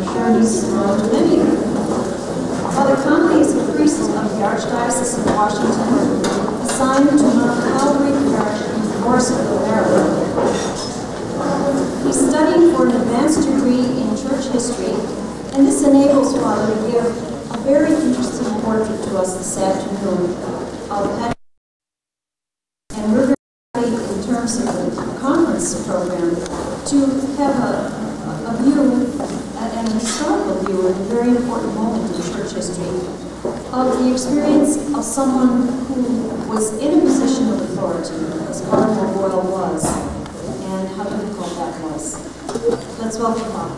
Sure he's many. Father Conley is a priest of the Archdiocese of Washington, assigned to Mount Calvary Parish in Morrisville, Maryland. He's studying for an advanced degree in church history, and this enables Father to give a very interesting portrait to us this afternoon of Patrick and we're very happy in terms of the conference program to have a, a view, and a historical view, at a very important moment in church history, of the experience of someone who was in a position of authority, as Cardinal O'Boyle was, and how difficult that was. Let's welcome Bob.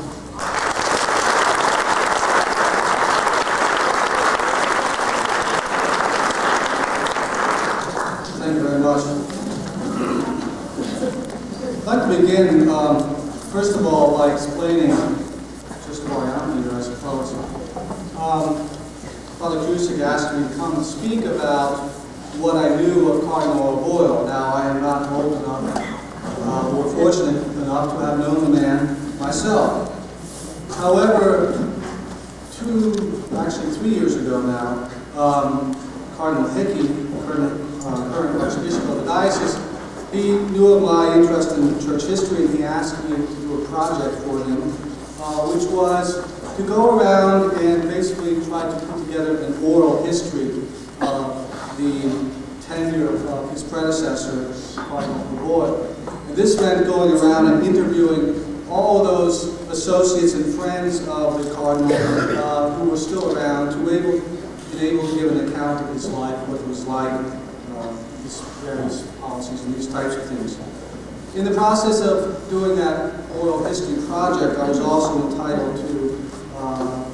Thank you very much. I'd like to begin, um, first of all, by explaining just why I'm here, I suppose. Um, Father Cusick asked me to come and speak about what I knew of Cardinal O'Boyle. Now, I am not old enough, uh, or fortunate enough to have known the man myself. However, two, actually three years ago now, um, Cardinal Hickey, current, uh, current Archbishop of the Diocese, he knew of my interest in church history and he asked me to do a project for him, uh, which was to go around and basically try to put together an oral history of the tenure of his predecessor, Cardinal O'Boyle. And this meant going around and interviewing all those associates and friends of the Cardinal uh, who were still around, to able, been able to give an account of his life, what it was like, uh, his various policies and these types of things. In the process of doing that oral history project, I was also entitled to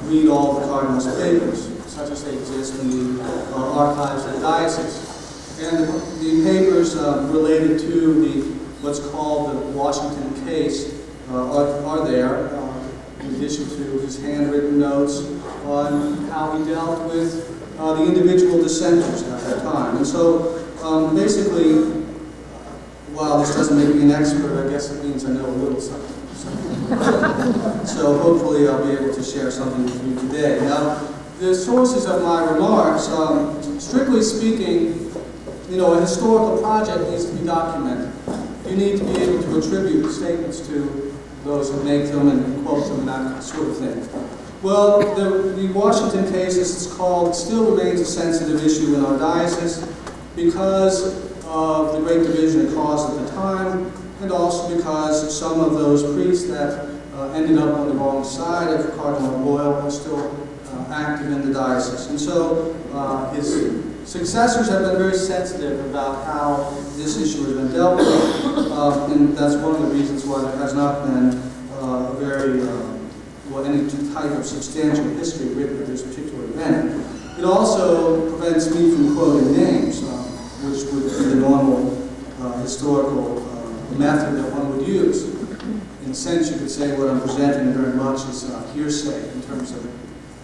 read all the Cardinal's papers, such as they exist in the uh, archives of the diocese. And the, papers uh, related to the what's called the Washington case uh, are, are there, uh, in addition to his handwritten notes on how he dealt with uh, the individual dissenters at that time. And so, um, basically, while this doesn't make me an expert, I guess it means I know a little something. So, hopefully I'll be able to share something with you today. Now, the sources of my remarks, um, strictly speaking, you know, a historical project needs to be documented. You need to be able to attribute statements to those who make them and quote them and that sort of thing. Well, the, the Washington case, as it's called, still remains a sensitive issue in our diocese because of the great division it caused at the time, and also because some of those priests that uh, ended up on the wrong side of Cardinal O'Boyle are still uh, active in the diocese. And so uh, his successors have been very sensitive about how this issue has been dealt with, uh, and that's one of the reasons why there has not been uh, very, uh, well, any type of substantial history written of this particular event. It also prevents me from quoting names, uh, which would be the normal uh, historical method that one would use. In a sense, you could say what I'm presenting very much is uh, hearsay in terms of,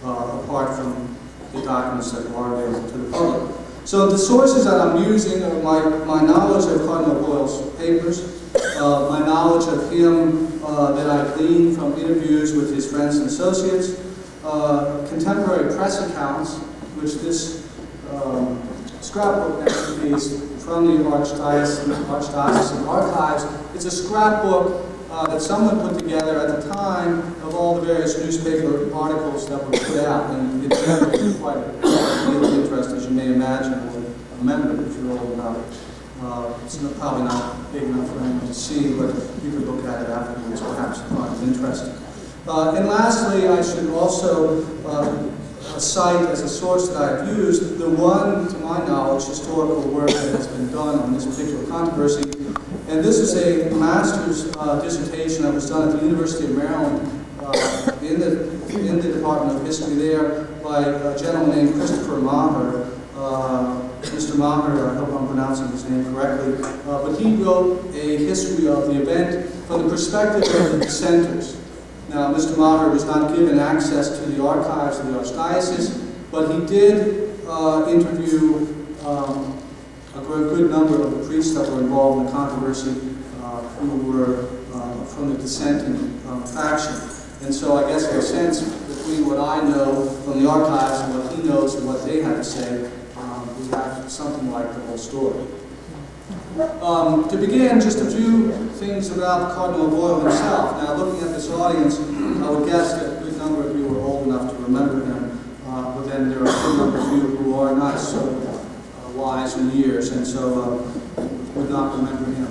uh, apart from the documents that are available to the public. So the sources that I'm using are my, my knowledge of Cardinal O'Boyle's papers, uh, my knowledge of him uh, that I gleaned from interviews with his friends and associates, uh, contemporary press accounts, which this um, scrapbook is from the Archdiocesan, Archdiocesan Archives. It's a scrapbook uh, that someone put together at the time of all the various newspaper articles that were put out, and it generated quite a deal of interest, as you may imagine, or remember if you're old enough. Uh, it's not, probably not big enough for anyone to see, but you could look at it afterwards, perhaps find it interesting. Uh, and lastly, I should also uh, cite as a source that I've used the one, to my knowledge, historical work that has been done on this particular controversy. And this is a master's uh, dissertation that was done at the University of Maryland uh, in, the, in the Department of History there by a gentleman named Christopher Maher. Uh, Mr. Maher, I hope I'm pronouncing his name correctly, uh, but he wrote a history of the event from the perspective of the dissenters. Now, Mr. Maher was not given access to the archives of the Archdiocese, but he did uh, interview um, a good number of the priests that were involved in the controversy uh, who were uh, from the dissenting um, faction. And so I guess a sense, between what I know from the archives and what he knows and what they have to say, um, we have something like the whole story. Um, to begin, just a few things about Cardinal O'Boyle himself. Now, looking at this audience, I would guess that a good number of you are old enough to remember him, uh, but then there are a good number of you who are not so uh, wise in years, and so uh, would not remember him.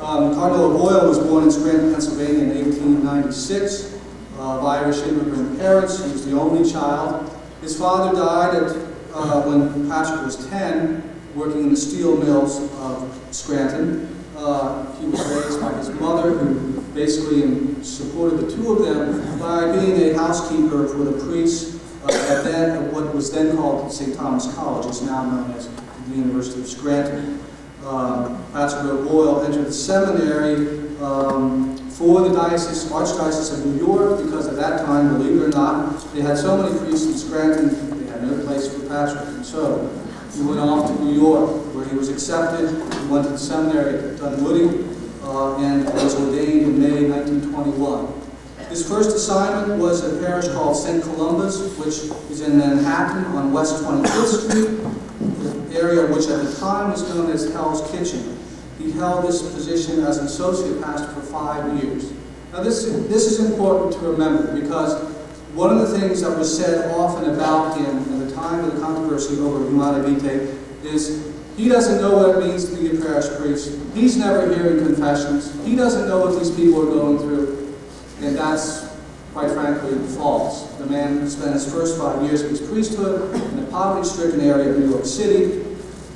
Um, Cardinal O'Boyle was born in Scranton, Pennsylvania in 1896 uh, of Irish immigrant parents. He was the only child. His father died at, uh, when Patrick was 10, working in the steel mills of Scranton. Uh, he was raised by his mother, who basically supported the two of them by being a housekeeper for the priests uh, at then, at what was then called St. Thomas College, is now known as the University of Scranton. Um, Patrick O'Boyle entered the seminary um, for the diocese, Archdiocese of New York, because at that time, believe it or not, they had so many priests in Scranton, they had no place for Patrick. And so he went off to New York, where he was accepted. He went to the seminary at Dunwoodie uh, and was ordained in May 1921. His first assignment was a parish called St. Columba's, which is in Manhattan on West 25th Street, the area which at the time was known as Hell's Kitchen. He held this position as an associate pastor for five years. Now this, this is important to remember because one of the things that was said often about him at the time of the controversy over Humanae Vitae is he doesn't know what it means to be a parish priest. He's never hearing confessions. He doesn't know what these people are going through. And that's, quite frankly, false. The man spent his first five years of his priesthood in a poverty-stricken area of New York City.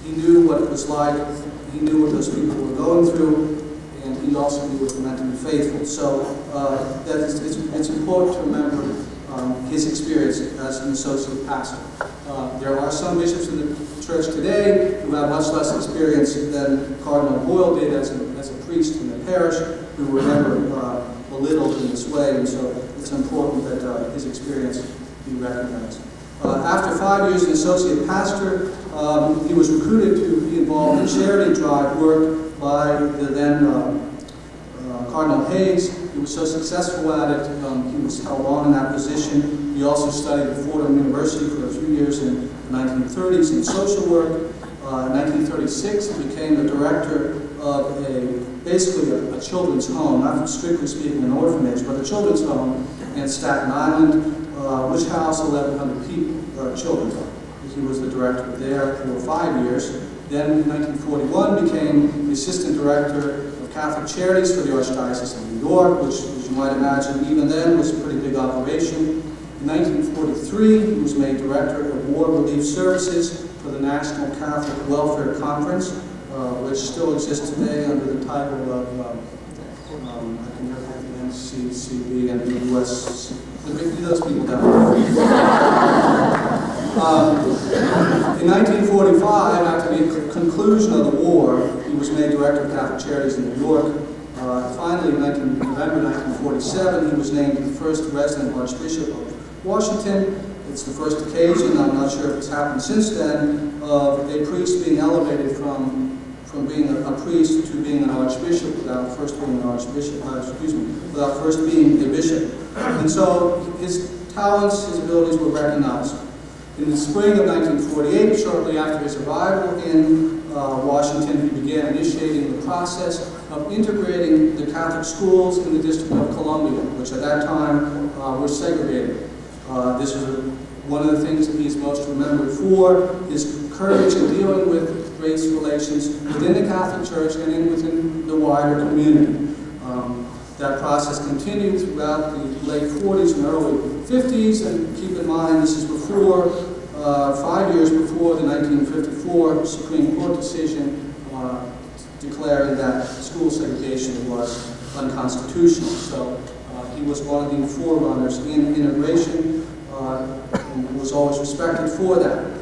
He knew what it was like. He knew what those people were going through. And he also knew what it meant to be faithful. So uh, that is, it's, it's important to remember um, his experience as an associate pastor. Uh, there are some bishops in the church today who have much less experience than Cardinal O'Boyle did as a, as a priest in the parish, who were never uh, belittled in this way, and so it's important that uh, his experience be recognized. Uh, after five years as associate pastor, um, he was recruited to be involved in charity drive work by the then uh, uh, Cardinal Hayes. Was so successful at it, um, he was held on in that position. He also studied at Fordham University for a few years in the 1930s in social work. Uh, in 1936, he became the director of a basically a, a, children's home, not strictly speaking an orphanage, but a children's home in Staten Island, uh, which housed 1,100 people, uh, children. He was the director there for five years. Then in 1941 became the assistant director Catholic Charities for the Archdiocese of New York, which, as you might imagine, even then was a pretty big operation. In 1943, he was made director of War Relief Services for the National Catholic Welfare Conference, uh, which still exists today under the title of, um, um, I can never have the NCCB and the US, those people down there. Um, in 1945, after the conclusion of the war, he was made director of Catholic Charities in New York. Uh, finally, in 19, November 1947, he was named the first resident Archbishop of Washington. It's the first occasion, I'm not sure if it's happened since then, of a priest being elevated from, from being a, a priest to being an archbishop without first being an archbishop, uh, excuse me, without first being a bishop. And so his talents, his abilities were recognized. In the spring of 1948, shortly after his arrival in uh, Washington, he began initiating the process of integrating the Catholic schools in the District of Columbia, which at that time uh, were segregated. Uh, this was one of the things that he's most remembered for, his courage in dealing with race relations within the Catholic Church and in within the wider community. Um, that process continued throughout the late 40s and early 50s, and keep in mind this is before, uh, five years before the 1954 Supreme Court decision uh, declaring that school segregation was unconstitutional. So uh, he was one of the forerunners in integration uh, and was always respected for that.